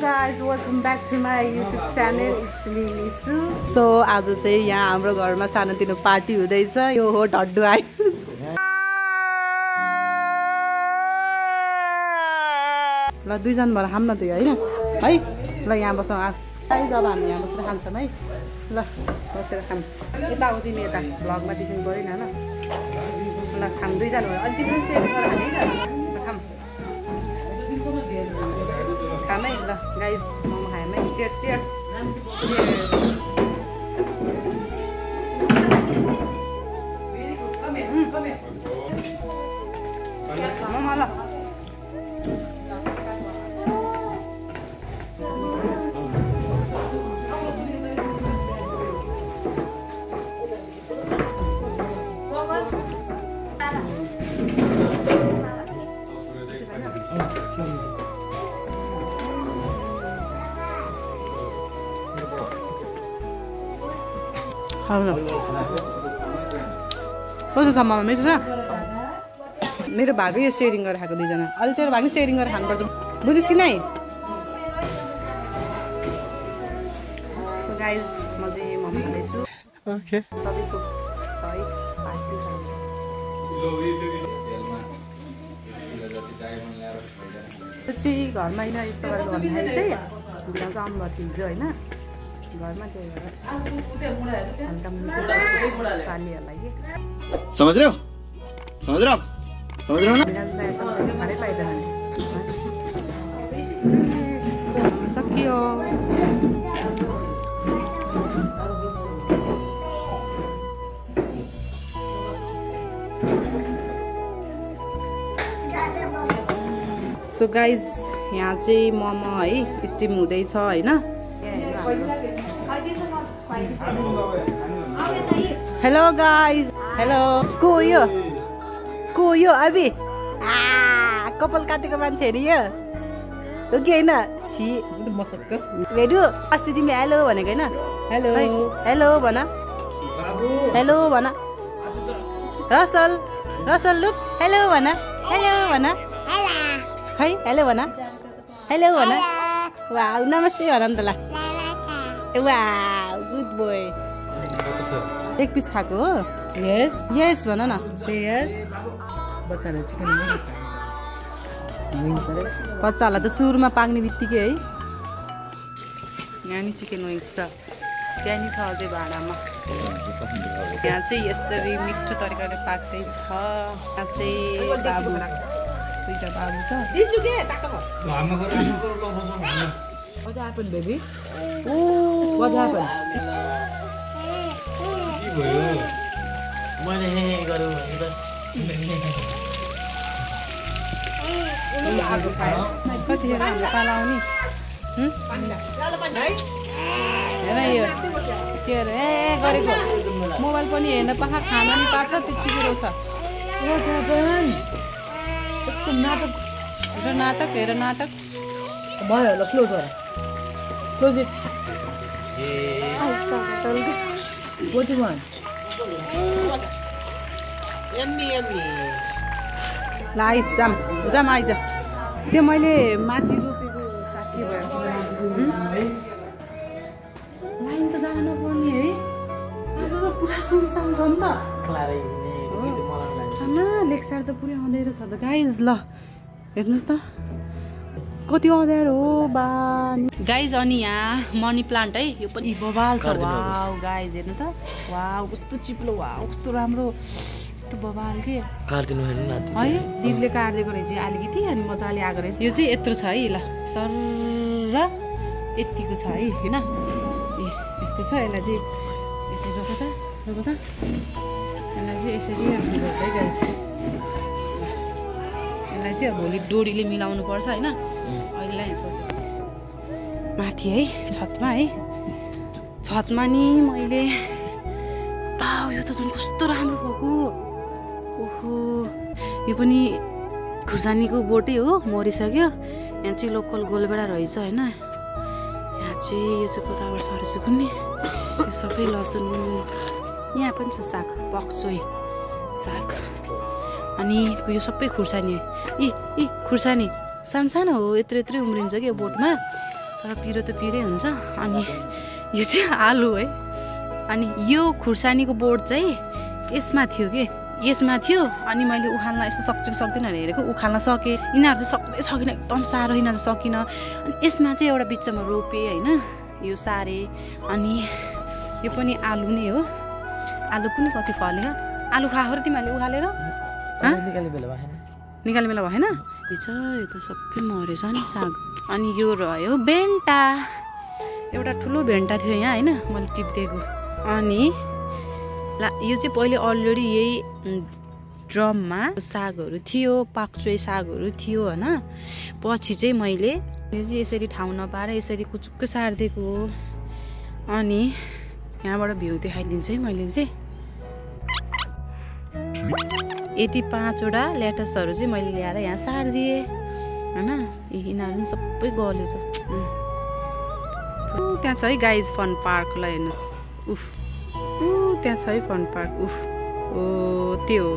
guys, welcome back to my YouTube channel. It's me Nisu. So आज चाहिँ यहाँ हाम्रो घरमा सानोतिनो पार्टी हुँदैछ। यो हो डड्डु आयो ल दुईजना भएर खाऊँ न त होइन? है? ल यहाँ बसौँ गाइज अब हामी यहाँ बसेर खान्छौँ है? ल बसेर खाऊँ। यता आऊ तिमी यता। भ्लगमा देख्नु परेन होइन ल खाऊँ। दुईजना भयो अनि त ल गाइज मोमो है चियर्स चियर्स खाऊ न कस्तो छ मामा? मिठो छ? मेरो भागै यो सेयरिङ गरेर खाएको दुईजना। अहिले तेरो भाग सेयरिङ गरेर खानुपर्छ। बुझिस् कि नै? गाइज म चाहिँ मोमो खाँदैछु ओके सबैको छ है पार्टी छ त्यो चाहिँ घरमा होइन यस्तो गरेर भन्दाखेरि चाहिँ बिहान चाहिँ थियो हिजो होइन? घरमा त्यही भएर हल्का मिठो छ सालीहरूलाई कि समझ रहे हो समझ रहे हो आप समझ रहे हो ना बिहान चाहिँ यसो खानै पाइँदैन नि सकियो सो गाइज यहाँ चाहिँ मोमो है स्टिम हुँदैछ होइन? हेलो गाइज हेलो को हो यो को हो यो अबि आ, कपाल काटेको मान्छे अरे यो हो कि होइन छि भेडु अस्ति तिमी हेलो भनेको होइन हेलो हेलो भन हेलो भन रसल रसल लुक हेलो भन हेलो भन खै हेलो भन हेलो भन वा नमस्ते भन नि त ल वा बोय एक पिस खाएको हो? यस यस भन न। यस बच्चालाई चिकन बच्चाहरूलाई त सुरुमा पाक्ने बित्तिकै है। यहाँ नि चिकन विङ्स छ। त्यहाँ नि छ अझै भाँडामा। यहाँ चाहिँ यसरी मिठो तरिकाले पाक्दैछ यहाँ चाहिँ बाबु। दुईवटा बाबु छ। What happened, baby? Oh What happened? मैले गरौँ भने त कतिखेर हाम्रो पाला आउने? हेर यो के अरे ए गरेको मोबाइल पनि हेर्न पाखा खान नि पार्छ त्यति कुरो छ नाटक हेर नाटक हेर नाटक भयो ल close it What do you want? ल आइस जाम जाम आइज त्यो मैले माथि रोपेको साठी भयो लाइन त जान नपर्ने है आज त पुरा सुनसान छ नि त आमा लेक्सार त पुरै आउँदै रहेछ त गाइज ल हेर्नुहोस् त कति अँध्यारो हो बा। गाइज अनि यहाँ मनी प्लान्ट है यो पनि बबाल छ। वाउ गाइज हेर्नु त। वाउ कस्तो चिप्लो वाउ कस्तो राम्रो कस्तो बबाल के। है दिदीले काटिदिएको रहेछ अलिकति अनि मजाले आएको रहेछ। यो चाहिँ यत्रो छ है ल। सर र यतिको छ है होइन? ए यस्तै छ यसलाई चाहिँ यसरी रोक त रोक त। यसलाई चाहिँ यसरी राख्नुपर्छ है गाइस यसलाई चाहिँ भोलि डोरीले मिलाउनु पर्छ होइन? अहिले यसो माथि है छतमा है। छतमा नि मैले यो त झन् कस्तो राम्रो भएको। ओहो यो पनि खुर्सानीको बोटै हो मरिसक्यो। यहाँ चाहिँ लोकल गोलबेडा रहेछ होइन। यहाँ चाहिँ यो चाहिँ कताबाट छरेछ कुन्नी यो सबै लसुन। यहाँ पनि छ साग पक्चोइ साग। अनि यो सबै खुर्सानी। यी यी खुर्सानी। सानो हो यत्रो यत्रै उम्रिन्छ कि बोटमा। तर पिरो त पिरै हुन्छ। अनि यो चाहिँ आलु है। अनि यो खुर्सानीको बोट चाहिँ यसमा थियो कि? यसमा थियो। अनि मैले उखाल्न यस्तो सक्छु कि सक्दिनँ हेरेको। उखाल्न सकेँ। यिनीहरू चाहिँ सक्दै सकिनँ। एकदम साह्रो यिनीहरू सकिनँ। अनि यसमा चाहिँ एउटा बिचमा रोपेँ होइन। यो सारेँ। अनि यो पनि आलु नै हो। आलु पनि कति फल्यो आलु खाएको तिमीहरूले उखालेर? निकाल्ने बेला भएन निकाल्ने बेला भएन यो छ यो त सबै मरेछ नि साग। अनि यो रह्यो भेन्टा एउटा ठुलो भेन्टा थियो यहाँ होइन मैले टिपिदिएको अनि ला यो चाहिँ पहिले अलरेडी यही ड्रममा सागहरू थियो पाक्चोय सागहरू थियो होइन? पछि चाहिँ मैले यो चाहिँ यसरी ठाउँ नपाएर यसरी कुचुक्कै सारिदिएको हो। अनि यहाँबाट भ्यू देखाइदिन्छु है मैले चाहिँ। यति पाँचवटा ल्याटसहरू चाहिँ मैले ल्याएर यहाँ सारिदिएँ होइन? यिनीहरू पनि सबै गल्यो छ त्यहाँ छ है गाइज फन पार्कलाई हेर्नुहोस्। उफ। ऊ त्यहाँ छ है फन पार्क उफ। ओ त्यो हो।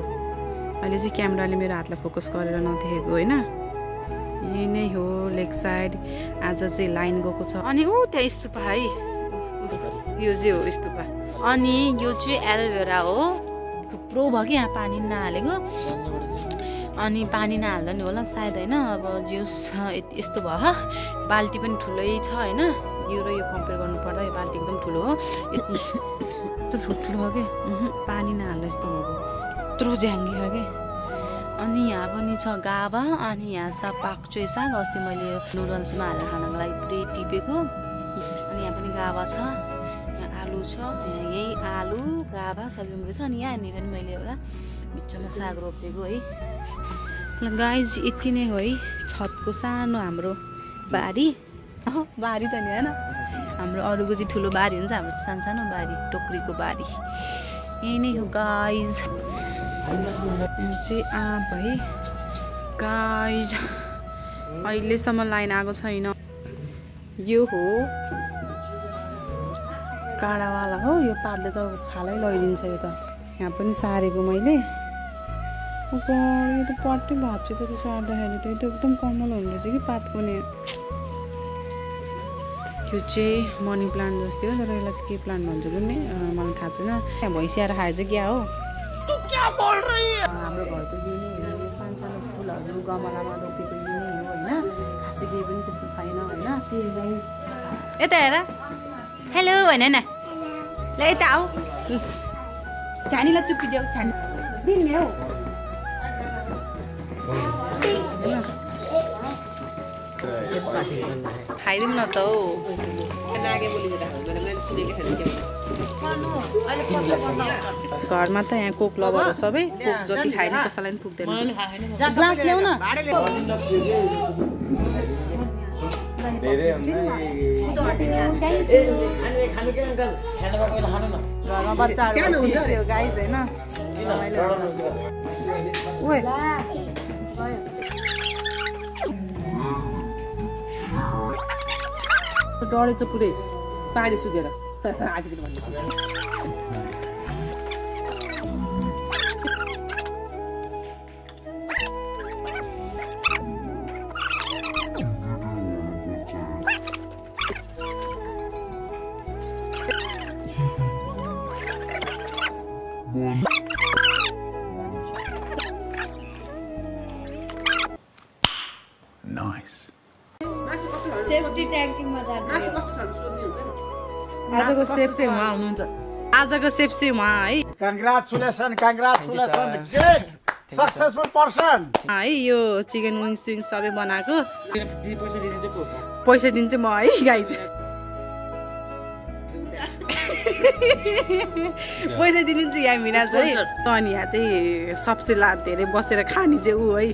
अहिले चाहिँ क्यामेराले मेरो हातलाई फोकस गरेर नदेखेको होइन? यही नै हो लेग साइड। आज चाहिँ लाइन गएको छ। अनि ऊ त्यहाँ स्तुपा है। त्यो चाहिँ हो स्तुपा अनि यो चाहिँ एलोभेरा हो। थुप्रो भयो कि यहाँ पानी नहालेको। अनि पानी नहाल्दा नि होला सायद होइन अब जिउस यस्तो भयो बाल्टी पनि ठुलै छ होइन। यो र यो कम्पेयर गर्नुपर्दा यो बाल्टी एकदम ठुलो हो। यति यत्रो ठुल्ठुलो हो कि। पानी नहाल्दा यस्तो भएको यत्रो ज्याङ्गी हो कि। अनि यहाँ पनि छ गाभा अनि यहाँ छ पाक्चोय साग। अस्ति मैले नुडल्समा हालेर खानको लागि पुरै टिपेको। अनि यहाँ पनि गाभा छ। छ। यहाँ आलु गाभा सबै उम्रेको छ अनि यहाँनिर पनि मैले एउटा बिचमा साग रोपेको है। ल गाइज यति नै हो है छतको सानो हाम्रो बारी। बारी त नि होइन। हाम्रो अरूको चाहिँ ठुलो बारी हुन्छ हाम्रो सानो सानो बारी टोक्रीको बारी। यही नै हो गाइज यो चाहिँ आँप है। गाइज अहिलेसम्म लाइन आएको छैन। यो हो काँडावाला हो यो पातले त छालै लैदिन्छ यो त। यहाँ पनि सारेको मैले। यो त पट्टै भाँच्यो त त्यो सार्दाखेरि त यो त एकदम कमल हुने रहेछ कि पात पनि। त्यो चाहिँ मनी प्लान्ट जस्तै हो तर यसलाई चाहिँ के प्लान्ट भन्छ पनि अँ, मलाई थाहा छैन। त्यहाँ भैँसिएर खाएछ क्या हो? हाम्रो घरको यो नै हो यो सानो सानो फुलहरू गमलामा रोपेको यो नै हो होइन। खासै केही पनि त्यस्तो छैन होइन। यता हेर। हेलो भन न ल यता आऊ छानीलाई चुपिदेऊ छानी दिने हौ खाइदिउँ न त हौ घरमा त यहाँ कोक लभर सबै कोक जति खायो नि कसैलाई पनि पुग्दैन ग्लास ल्याउ घरमा बच्चाहरू बसिरहेको गाइज होइन ओए डढेछ पुरै पानी सुकेर आखिर आजको सेफ चाहिँ उहाँ हुनुहुन्छ आजको सेफ चाहिँ उहाँ है। Congratulations, congratulations, great, successful person. है यो चिकन विङ्स विङ्स सबै बनाएको। पैसा दिने चाहिँ को? पैसा दिन्छ म है गाई। चाहिँ पैसा दिने चाहिँ यहाँ मिना चाहिँ अनि यहाँ चाहिँ सबसे ला धेरै बसेर खाने चाहिँ ऊ है।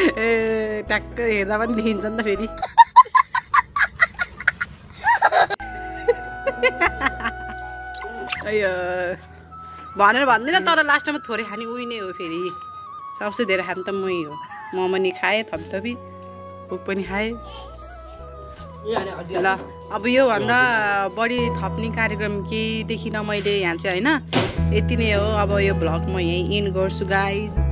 ए ट्याक्क हेर्दा पनि देखिन्छ नि त फेरि अयो भनेर भन्दिनँ तर लास्टमा थोरै खाने उही नै हो फेरि सबसे धेरै खाने त मै हो मोमो नि खाएँ थपथपी भोक पनि खाएँ ल अब योभन्दा बढी थप्ने कार्यक्रम केही देखिनँ मैले यहाँ चाहिँ होइन यति नै हो अब यो भ्लग म यहीँ इन गर्छु गाइज